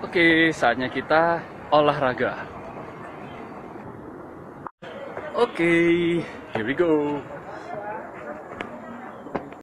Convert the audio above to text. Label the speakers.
Speaker 1: Oke, saatnya kita olahraga. Oke, here we go.